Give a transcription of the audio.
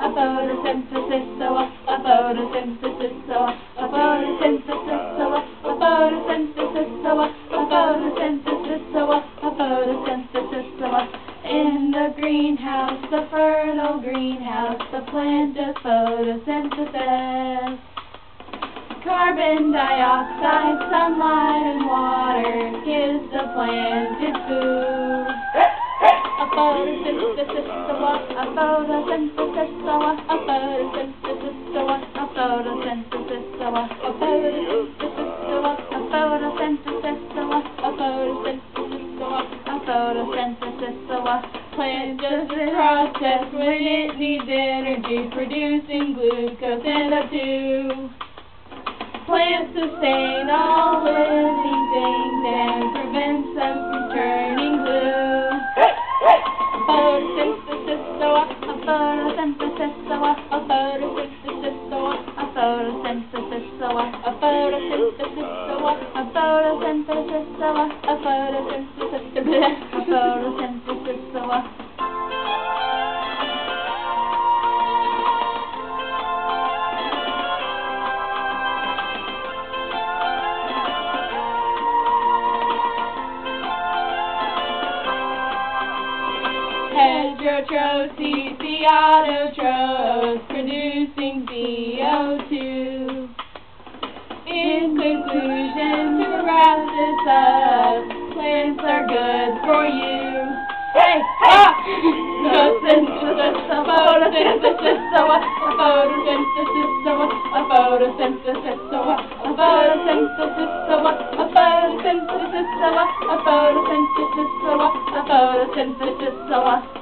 A photosynthesis, so? A photosynthesis, so? A photosynthesis, so In the greenhouse, the fertile greenhouse, the plant does photosynthesis. Carbon dioxide, sunlight, and water gives the plant its food. A photosynthesis, so what? A photosynthesis, so what? A photosynthesis, so what? A photosynthesis, so what? A photosynthesis, so what? A photosynthesis, so what? A photosynthesis, so what? A photosynthesis, so what? Plant just the process when it needs energy, producing glucose and O2. Plants sustain all living things and prevents them from turning blue. A photosynthesis, so? A photosynthesis, so? A photosynthesis, so? A photosynthesis, so? A photosynthesis, so? A photosynthesis, so? A photosynthesis, a photosynthesis, what? The autotrophs, producing CO2. In conclusion, to wrap this up, plants are good for you. Hey, ah! Photosynthesis, a photosynthesis, so? A photosynthesis, so? A photosynthesis, so? A photosynthesis, so? A photosynthesis, so? A photosynthesis, so? A photosynthesis, so what?